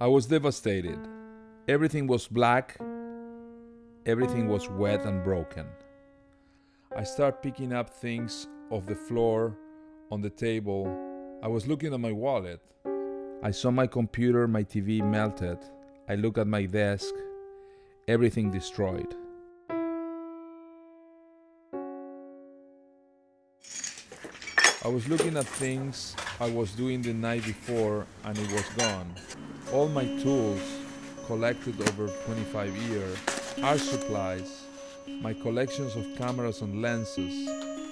I was devastated. Everything was black, everything was wet and broken. I started picking up things off the floor, on the table. I was looking at my wallet. I saw my computer, my TV melted. I looked at my desk, everything destroyed. I was looking at things I was doing the night before and it was gone. All my tools collected over 25 years, art supplies, my collections of cameras and lenses,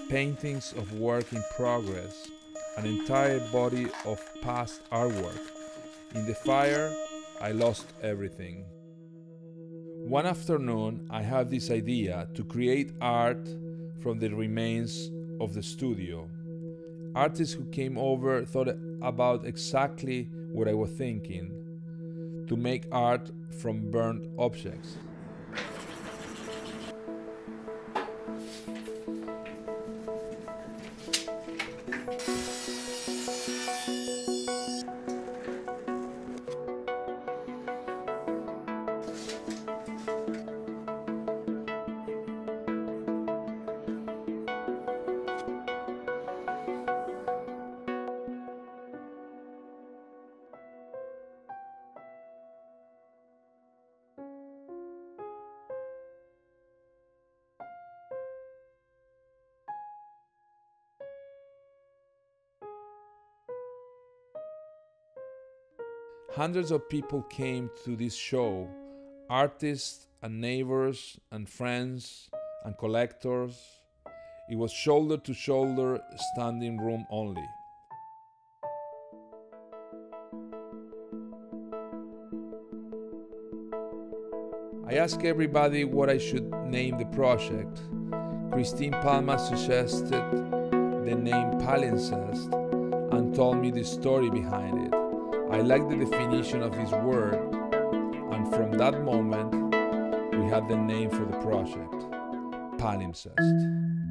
paintings of work in progress, an entire body of past artwork. In the fire, I lost everything. One afternoon, I had this idea to create art from the remains of the studio. Artists who came over thought about exactly what I was thinking to make art from burnt objects. Hundreds of people came to this show artists and neighbors and friends and collectors. It was shoulder to shoulder standing room only. I asked everybody what I should name the project. Christine Palma suggested the name Palimpsest and told me the story behind it. I liked the definition of this word, and from that moment, we had the name for the project Palimpsest.